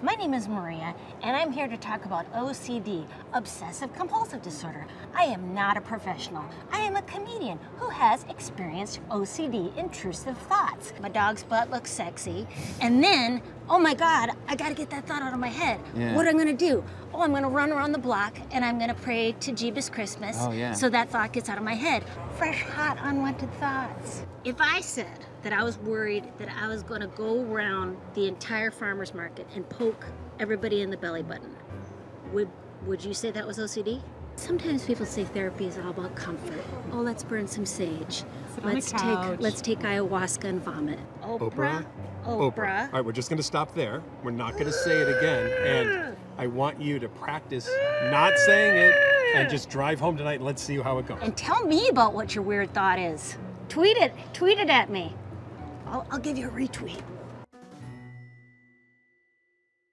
Hmm? My name is Maria, and I'm here to talk about OCD, obsessive compulsive disorder. I am not a professional. I am a comedian who has experienced OCD, intrusive thoughts. My dog's butt looks sexy, and then, oh my God, I gotta get that thought out of my head. Yeah. What am I gonna do? Oh, I'm gonna run around the block and I'm gonna pray to Jeebus Christmas Oh, yeah. so that thought gets out of my head. Fresh, hot, unwanted thoughts. If I said that I was worried that I was gonna go around the entire farmer's market and poke everybody in the belly button, would would you say that was OCD? Sometimes people say therapy is all about comfort. Oh, let's burn some sage. Sit on the let's take let's take ayahuasca and vomit. Oprah. Oprah. All right, we're just going to stop there. We're not going to say it again. And I want you to practice not saying it and just drive home tonight and let's see how it goes. And tell me about what your weird thought is. Tweet it. Tweet it at me. I'll, I'll give you a retweet.